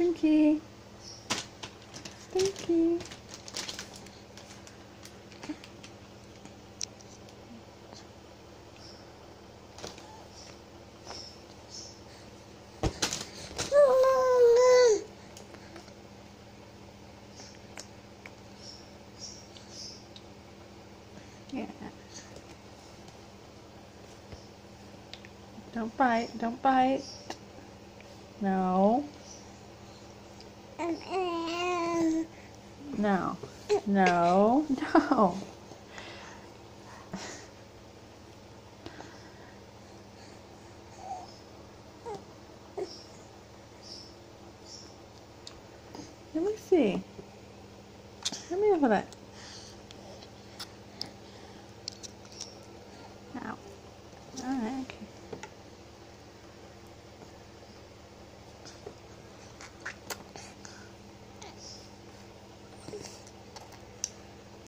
Stinky. Stinky. Yeah. Don't bite. Don't bite. No. No. No. No. Let me see. Let me have that. Ow.